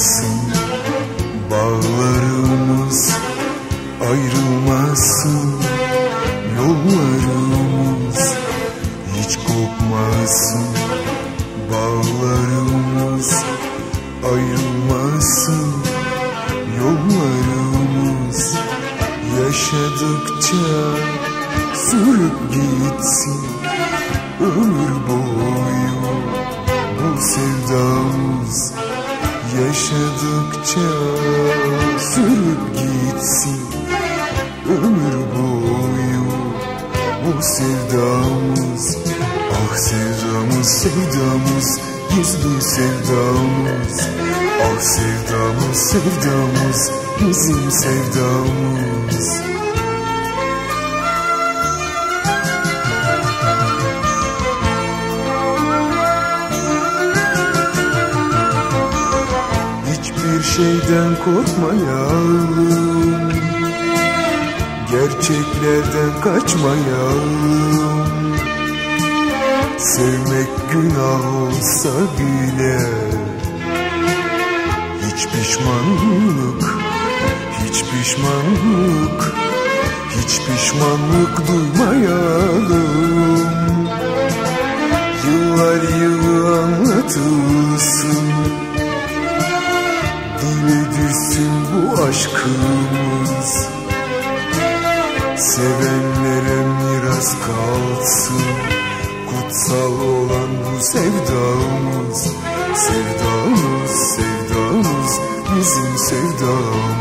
kopmasın Bağlarımız ayrılmasın. Yollarımız hiç kopmasın. Bağlarımız ayrılmasın. Yollarımız yaşadıkça sürüp gitsin. Ömür boyu bu sevdamız Yaşadıkça sürüp gitsin Ömür boyu bu sevdamız. Ah sevdamız sevdamız gizli sevdamız. Ah sevdamız sevdamız bizim sevdamız şeyden korkmayalım Gerçeklerden kaçmayalım Sevmek günah olsa bile Hiç pişmanlık, hiç pişmanlık Hiç pişmanlık duymayalım bu aşkımız. Sevenlere miras kalsın. Kutsal olan bu sevdamız. Sevdamız, sevdamız Bizim sevdamız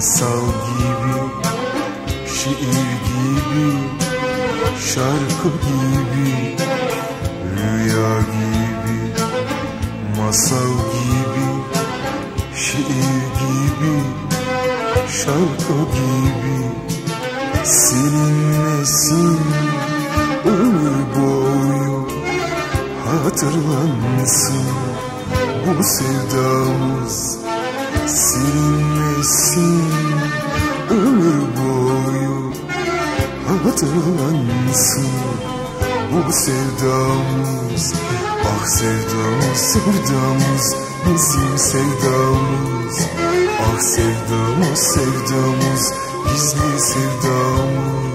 masal gibi, şiir gibi, şarkı gibi, rüya gibi, masal gibi, şiir gibi, şarkı gibi, seninlesin ömür boyu hatırlansın bu sevdamız silinmesin ömür boyu hatırlansın bu sevdamız ah sevdamız sevdamız bizim sevdamız. Ah sevdamız sevdamız gizli sevdamız